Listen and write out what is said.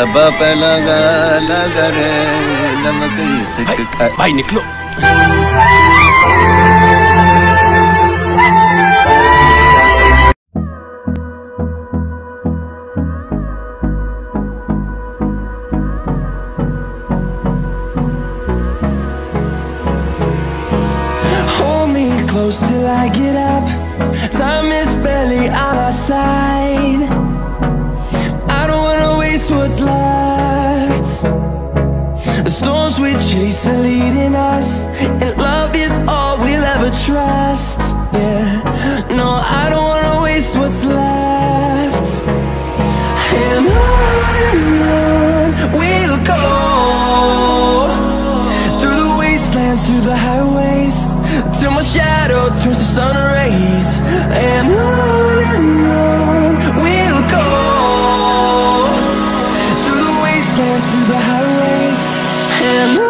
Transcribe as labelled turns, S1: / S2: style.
S1: रबा पे लगा लगा रे नमक सिक
S2: भाई निकलो।
S3: Close till I get up. Time is barely on our side. dance through the highways. And